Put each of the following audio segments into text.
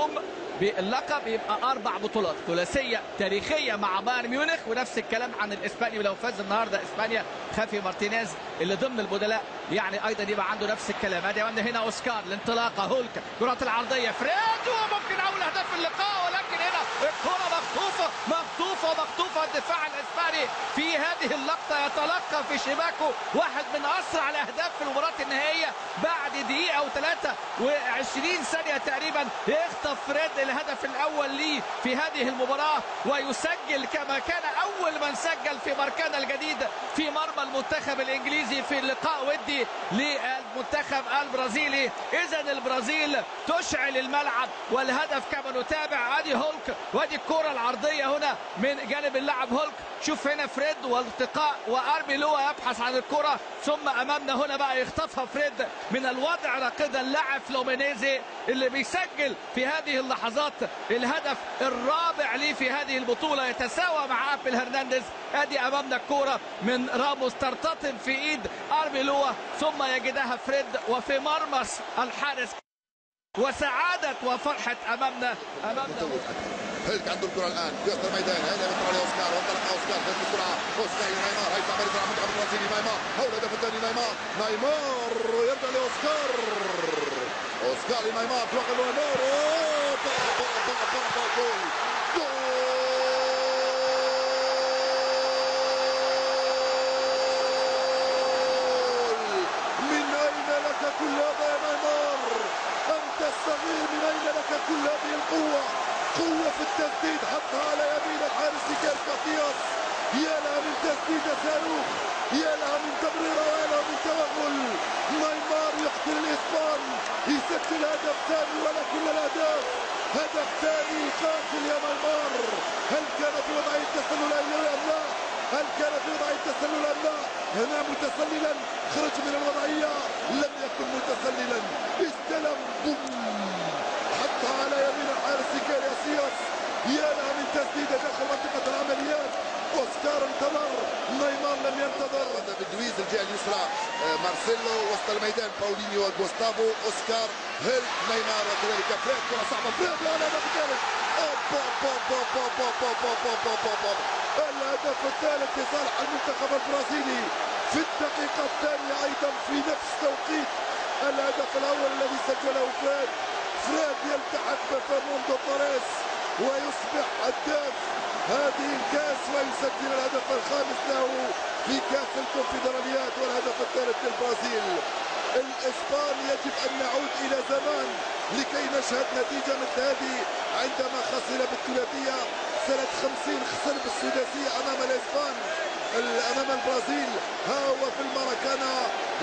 اليوم باللقب يبقى أربع بطولات ثلاثية تاريخية مع بايرن ميونخ ونفس الكلام عن الإسباني ولو فاز النهارده إسبانيا خافي مارتينيز اللي ضمن البدلاء يعني أيضا يبقى عنده نفس الكلام. ادي هنا أوسكار الانطلاقه هولك كرات العرضية فريد وممكن أول اهداف اللقاء ولكن هنا الكرة مخطوفة مخطوفة مخطوفة الدفاع في هذه اللقطة يتلقى في شباكه واحد من أسرع الأهداف في المباراة النهائية بعد دقيقة أو 23 ثانية تقريبا. يخطف فريد الهدف الأول ليه في هذه المباراة ويسجل كما كان أول من سجل في ماراكانا الجديد في مرمى المنتخب الإنجليزي في لقاء ودي للمنتخب البرازيلي. اذا البرازيل تشعل الملعب والهدف كما نتابع أدي هولك. وأدي الكرة العرضية هنا من جانب اللاعب هولك. شوف هنا فريد والتقاء وأربيلوا يبحث عن الكرة. ثم أمامنا هنا بقى يخطفها فريد من الوضع راقدا لاعب فلومينينسي اللي بيسجل في هذه اللحظات الهدف الرابع ليه في هذه البطولة. يتساوى مع أبيل هرنانديز. أدي أمامنا الكوره من راموس ترتطم في إيد أربيلوا ثم يجدها فريد وفي مرمى الحارس. وسعادة وفرحة أمامنا أمامنا هولك عنده الكرة الآن. وسط الميدان هنا يطلع عليه أوسكار. وانطلق أوسكار. في بسرعة. أوسكار نيمار. هيطلع بسرعة منتخب البرازيلي نيمار. هو الهدف الثاني نيمار. نيمار. يرجع لأوسكار. أوسكار لنيمار. توقع نيمار جول! من على يمين الحارس إيكر كاسياس يا لها من تسديد صاروخ. يا لها من تمريرة ويا لها من توغل. نيمار يقتل الإسبان. يسجل هدف ثاني ولكن الأهداف. هدف ثاني قاتل يا نيمار. هل كان في وضعية تسلل أم لا؟ هل كان في وضعية تسلل أم لا؟ هنا متسللا. خرج من الوضعية. لم يكن متسللا. استلم بوم حتى على يمين الحارس كاسياس يا لها من تسديده داخل منطقه العمليات اوسكار انتظر نيمار لم ينتظر هذا بدويز الجهه اليسرى مارسيلو وسط الميدان باولينيو وجوستافو اوسكار هالك نيمار وكذلك فريد كره صعبه فريد لا الهدف الثالث الهدف الثالث لصالح المنتخب البرازيلي في الدقيقه الثانية أيضا في نفس توقيت الهدف الأول الذي سجله فريد فريد يلتحق بفرناندو توريس ويصبح هداف هذه الكاس ويسجل الهدف الخامس له في كاس الكونفدراليات والهدف الثالث للبرازيل. الإسبان يجب أن نعود إلى زمان لكي نشهد نتيجة مثل هذه. عندما خسر بالثلاثية سنة 50 خسر بالسداسية أمام الإسبان. أمام البرازيل ها هو في الماراكانا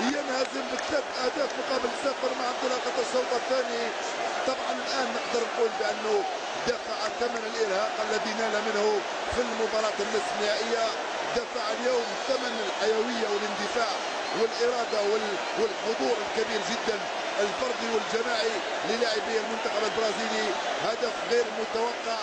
ينهزم بثلاث أهداف مقابل صفر مع انطلاقه الشوط الثاني. طبعا الآن نقدر نقول بأنه دفع ثمن الإرهاق الذي نال منه في المباراة النصف النهائيه دفع اليوم ثمن الحيوية والاندفاع والإرادة والحضور الكبير جدا. الفردي والجماعي للاعبي المنتخب البرازيلي. هدف غير متوقع.